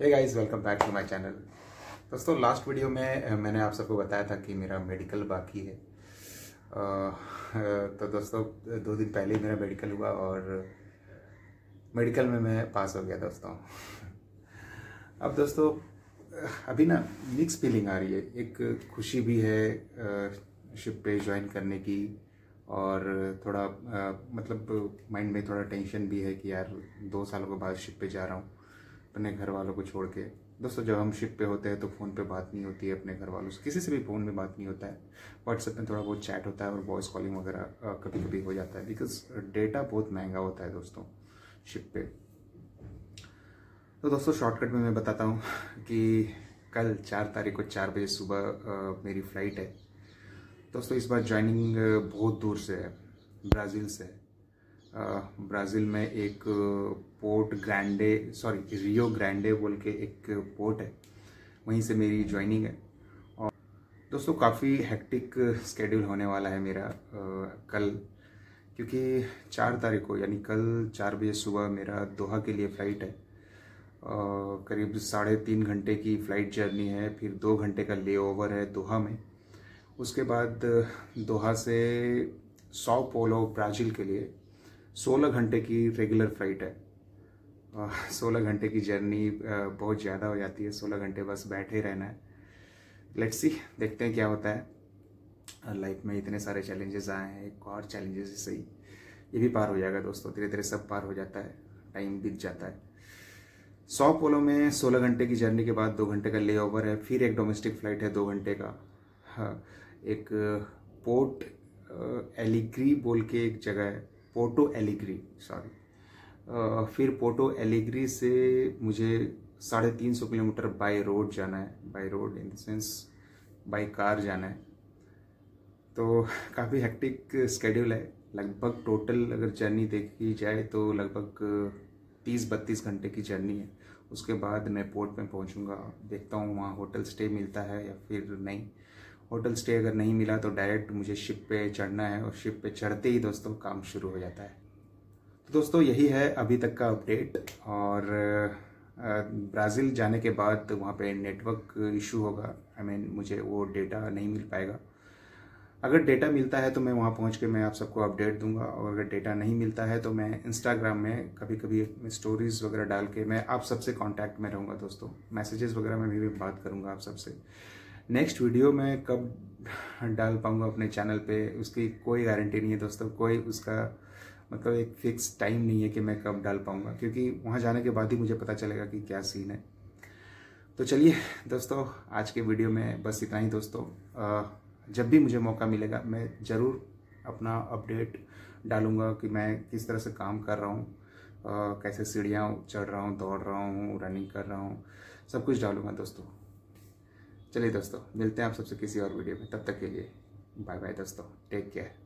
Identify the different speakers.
Speaker 1: Hey guys welcome back to my channel दोस्तों last video में मैंने आप सबको बताया था कि मेरा मेडिकल बाकी है। तो दोस्तों, दो दिन पहले ही मेरा मेडिकल हुआ और मेडिकल में मैं पास हो गया दोस्तों। अब दोस्तों, अभी ना मिक्स फीलिंग आ रही है। एक खुशी भी है शिप पे ज्वाइन करने की और थोड़ा मतलब माइंड में थोड़ा टेंशन भी है कि यार दो सालों के बाद शिप पे जा रहा हूँ। अपने घर वालों को छोड़ के। दोस्तों, जब हम शिप पे होते हैं तो फ़ोन पे बात नहीं होती है अपने घर वालों से। किसी से भी फ़ोन में बात नहीं होता है। व्हाट्सएप में थोड़ा बहुत चैट होता है और वॉइस कॉलिंग वगैरह कभी कभी हो जाता है। बिकॉज़ डेटा बहुत महँगा होता है दोस्तों शिप पे। तो दोस्तों शॉर्टकट में मैं बताता हूँ कि कल चार तारीख को चार बजे सुबह मेरी फ़्लाइट है। दोस्तों, इस बार ज्वाइनिंग बहुत दूर से है। ब्राज़ील से है। ब्राज़ील में एक Port Grande, sorry, Rio Grande बोल के एक पोर्ट है। वहीं से मेरी ज्वाइनिंग है। और दोस्तों, काफ़ी हेक्टिक स्केड्यूल होने वाला है मेरा कल। क्योंकि चार तारीख को, यानी कल चार बजे सुबह मेरा दोहा के लिए फ़्लाइट है। करीब साढ़े तीन घंटे की फ़्लाइट जर्नी है, फिर दो घंटे का ले ओवर है दोहा में। उसके बाद दोहा से सौ पोलो ब्राज़ील के लिए सोलह घंटे की रेगुलर फ़्लाइट है। सोलह घंटे की जर्नी बहुत ज़्यादा हो जाती है। सोलह घंटे बस बैठे रहना है। लेट्स सी देखते हैं क्या होता है। लाइफ में इतने सारे चैलेंजेस आए हैं, एक और चैलेंजेस सही। ये भी पार हो जाएगा दोस्तों धीरे धीरे सब पार हो जाता है। टाइम बीत जाता है। सौ पोलो में सोलह घंटे की जर्नी के बाद दो घंटे का ले ओवर है, फिर एक डोमेस्टिक फ़्लाइट है दो घंटे का। हाँ एक पोर्ट एलिग्री बोल के एक जगह है। पोर्टो एलिग्री सॉरी फिर पोर्टो एलिग्री से मुझे साढ़े तीन सौ किलोमीटर बाय रोड जाना है by road in the sense by car जाना है। तो काफ़ी हेक्टिक स्केड्यूल है। लगभग टोटल अगर जर्नी देखी जाए तो लगभग तीस बत्तीस घंटे की जर्नी है। उसके बाद मैं पोर्ट में पहुंचूँगा, देखता हूँ वहाँ होटल स्टे मिलता है या फिर नहीं। होटल स्टे अगर नहीं मिला तो डायरेक्ट मुझे शिप पे चढ़ना है और शिप पे चढ़ते ही दोस्तों काम शुरू हो जाता है। तो दोस्तों यही है अभी तक का अपडेट और ब्राज़ील जाने के बाद वहाँ पे नेटवर्क इशू होगा। आई I मीन mean, मुझे वो डेटा नहीं मिल पाएगा। अगर डेटा मिलता है तो मैं वहाँ पहुँच के मैं आप सबको अपडेट दूँगा और अगर डेटा नहीं मिलता है तो मैं इंस्टाग्राम में कभी कभी स्टोरीज़ वगैरह डाल के मैं आप सबसे कांटेक्ट में रहूँगा दोस्तों। मैसेजेस वगैरह में भी, भी बात करूँगा आप सबसे। नेक्स्ट वीडियो मैं कब डाल पाऊँगा अपने चैनल पे, उसकी कोई गारंटी नहीं है दोस्तों, कोई उसका मतलब एक फिक्स टाइम नहीं है कि मैं कब डाल पाऊँगा, क्योंकि वहाँ जाने के बाद ही मुझे पता चलेगा कि क्या सीन है। तो चलिए दोस्तों, आज के वीडियो में बस इतना ही दोस्तों। जब भी मुझे मौका मिलेगा, मैं ज़रूर अपना अपडेट डालूँगा कि मैं किस तरह से काम कर रहा हूँ कैसे सीढ़ियाँ चढ़ रहा हूँ, दौड़ रहा हूँ रनिंग कर रहा हूँ, सब कुछ डालूँगा दोस्तों। चलिए दोस्तों, मिलते हैं आप सबसे किसी और वीडियो में। तब तक के लिए बाय बाय दोस्तों टेक केयर